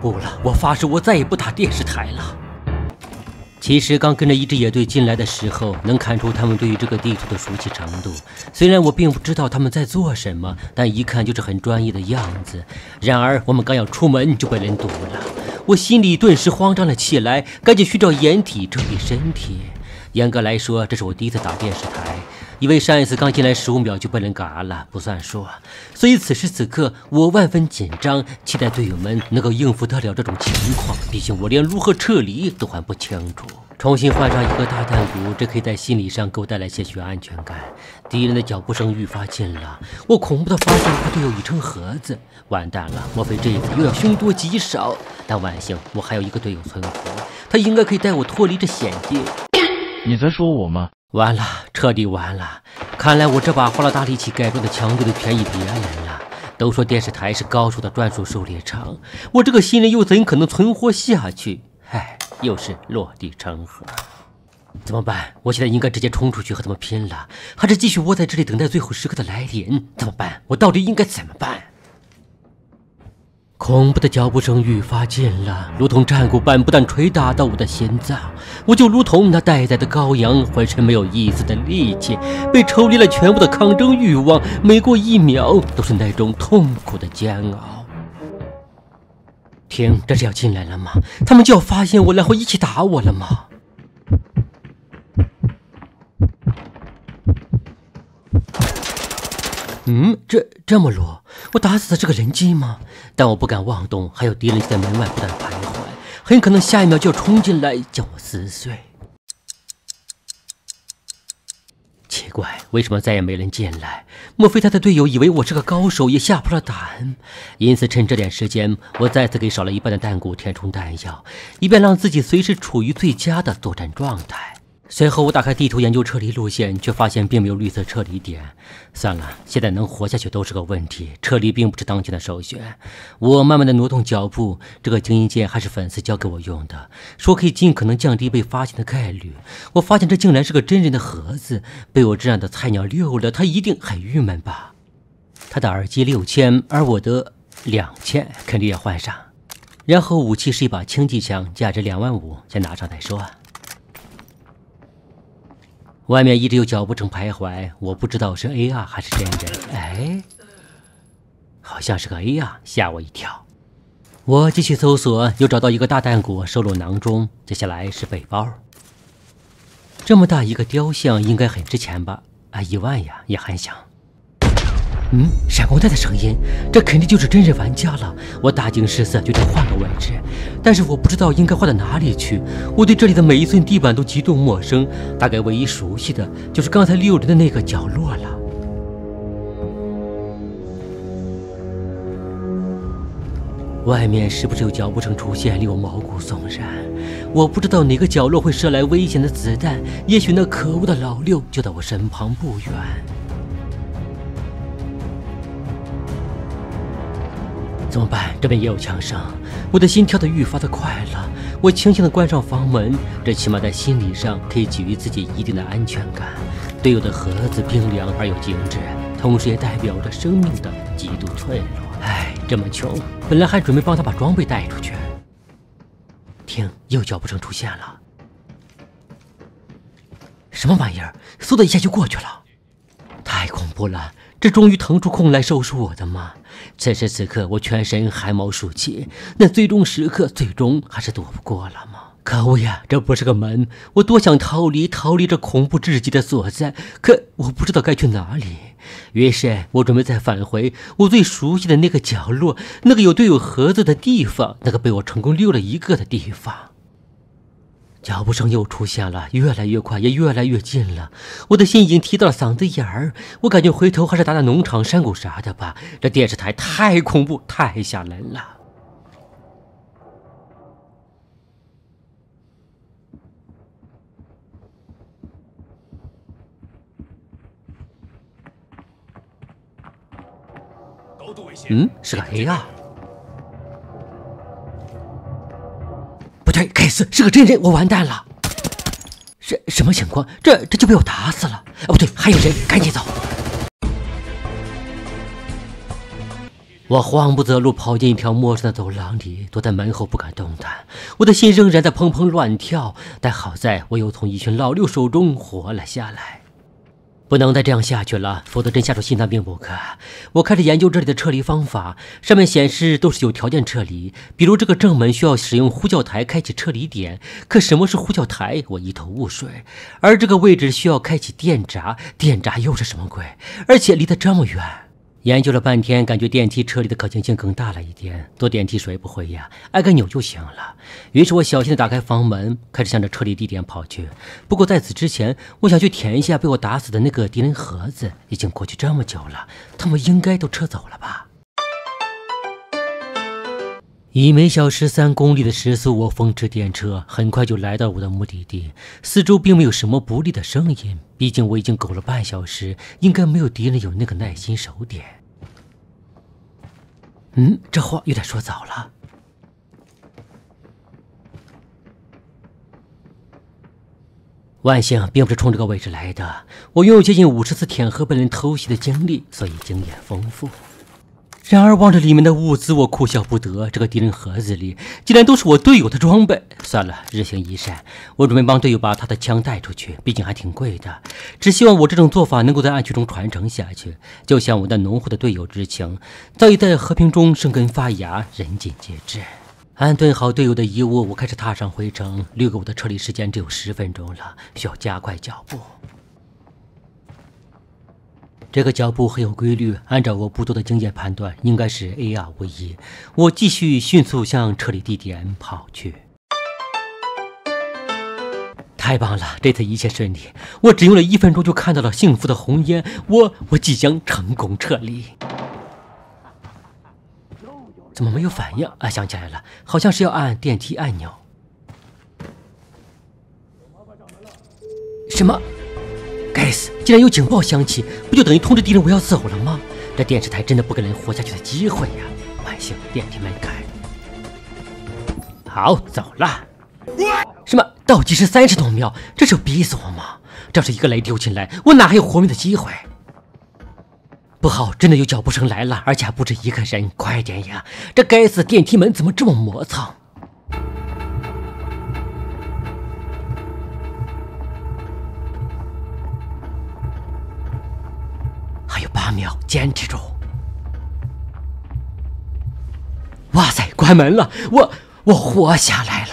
不了，我发誓，我再也不打电视台了。其实刚跟着一支野队进来的时候，能看出他们对于这个地图的熟悉程度。虽然我并不知道他们在做什么，但一看就是很专业的样子。然而我们刚要出门就被人堵了，我心里顿时慌张了起来，赶紧寻找掩体遮蔽身体。严格来说，这是我第一次打电视台。因为上一次刚进来十五秒就被人嘎了，不算数，所以此时此刻我万分紧张，期待队友们能够应付得了这种情况。毕竟我连如何撤离都还不清楚。重新换上一个大弹鼓，这可以在心理上给我带来些许安全感。敌人的脚步声愈发近了，我恐怖地发现他队友已成盒子，完蛋了！莫非这一次又要凶多吉少？但万幸我还有一个队友存活，他应该可以带我脱离这险境。你在说我吗？完了，彻底完了！看来我这把花了大力气改装的枪就得便宜别人了。都说电视台是高手的专属狩猎场，我这个新人又怎可能存活下去？唉，又是落地成盒。怎么办？我现在应该直接冲出去和他们拼了，还是继续窝在这里等待最后时刻的来临？怎么办？我到底应该怎么办？恐怖的脚步声愈发近了，如同战鼓般不断捶打到我的心脏。我就如同那待宰的羔羊，浑身没有一丝的力气，被抽离了全部的抗争欲望。每过一秒，都是那种痛苦的煎熬。停，这是要进来了吗？他们就要发现我，然后一起打我了吗？嗯，这这么弱，我打死的是个人机吗？但我不敢妄动，还有敌人在门外不断徘徊，很可能下一秒就要冲进来将我撕碎。奇怪，为什么再也没人进来？莫非他的队友以为我是个高手，也吓破了胆？因此，趁这点时间，我再次给少了一半的弹鼓填充弹药，以便让自己随时处于最佳的作战状态。随后，我打开地图研究撤离路线，却发现并没有绿色撤离点。算了，现在能活下去都是个问题，撤离并不是当前的首选。我慢慢的挪动脚步，这个精英剑还是粉丝教给我用的，说可以尽可能降低被发现的概率。我发现这竟然是个真人的盒子，被我这样的菜鸟溜了，他一定很郁闷吧？他的耳机六千，而我的两千，肯定要换上。然后武器是一把轻机枪，价值两万五，先拿上再说。外面一直有脚步声徘徊，我不知道是 AR 还是真人。哎，好像是个 AR，吓我一跳。我继续搜索，又找到一个大弹鼓收入囊中。接下来是背包，这么大一个雕像应该很值钱吧？啊，一万呀，也很响。嗯，闪光弹的声音，这肯定就是真人玩家了。我大惊失色，决定换个位置，但是我不知道应该换到哪里去。我对这里的每一寸地板都极度陌生，大概唯一熟悉的就是刚才溜人的那个角落了。外面时不时有脚步声出现，令我毛骨悚然。我不知道哪个角落会射来危险的子弹，也许那可恶的老六就在我身旁不远。怎么办？这边也有枪声，我的心跳得愈发的快了。我轻轻地关上房门，这起码在心理上可以给予自己一定的安全感。队友的盒子冰凉而又精致，同时也代表着生命的极度脆弱。唉，这么穷，本来还准备帮他把装备带出去。听，又脚步声出现了。什么玩意儿？嗖的一下就过去了，太恐怖了！这终于腾出空来收拾我的吗？此时此刻，我全身汗毛竖起。那最终时刻，最终还是躲不过了吗？可恶呀！这不是个门，我多想逃离，逃离这恐怖至极的所在，可我不知道该去哪里。于是我准备再返回我最熟悉的那个角落，那个有队友盒子的地方，那个被我成功溜了一个的地方。脚步声又出现了，越来越快，也越来越近了。我的心已经提到了嗓子眼儿，我感觉回头还是打打农场山谷啥的吧。这电视台太恐怖，太吓人了。嗯，是个 A 啊。不对，凯斯是个真人，我完蛋了！什什么情况？这这就被我打死了？哦，对，还有人，赶紧走！我慌不择路，跑进一条陌生的走廊里，躲在门后不敢动弹。我的心仍然在砰砰乱跳，但好在我又从一群老六手中活了下来。不能再这样下去了，否则真吓出心脏病不可。我开始研究这里的撤离方法，上面显示都是有条件撤离，比如这个正门需要使用呼叫台开启撤离点。可什么是呼叫台？我一头雾水。而这个位置需要开启电闸，电闸又是什么鬼？而且离得这么远。研究了半天，感觉电梯撤离的可行性更大了一点。坐电梯谁不会呀？按个钮就行了。于是我小心地打开房门，开始向着撤离地点跑去。不过在此之前，我想去填一下被我打死的那个敌人盒子。已经过去这么久了，他们应该都撤走了吧？以每小时三公里的时速，我风驰电掣，很快就来到我的目的地。四周并没有什么不利的声音，毕竟我已经苟了半小时，应该没有敌人有那个耐心守点。嗯，这话有点说早了。万幸，并不是冲这个位置来的。我拥有接近五十次舔盒被人偷袭的经历，所以经验丰富。然而望着里面的物资，我哭笑不得。这个敌人盒子里竟然都是我队友的装备。算了，日行一善，我准备帮队友把他的枪带出去，毕竟还挺贵的。只希望我这种做法能够在暗区中传承下去，就像我那农户的队友之情，早已在和平中生根发芽，人尽皆知。安顿好队友的遗物，我开始踏上回程。留给我的撤离时间只有十分钟了，需要加快脚步。这个脚步很有规律，按照我不多的经验判断，应该是 A R 无疑。我继续迅速向撤离地点跑去。太棒了，这次一切顺利。我只用了一分钟就看到了幸福的红烟，我我即将成功撤离。怎么没有反应？啊，想起来了，好像是要按电梯按钮。什么？该死！竟然有警报响起，不就等于通知敌人我要走了吗？这电视台真的不给人活下去的机会呀！万幸，电梯门开。好，走了。什么倒计时三十多秒？这是要逼死我吗？这要是一个雷丢进来，我哪还有活命的机会？不好，真的有脚步声来了，而且还不止一个人！快点呀！这该死电梯门怎么这么磨蹭？八秒，坚持住！哇塞，关门了，我我活下来了。